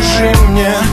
Скажи мне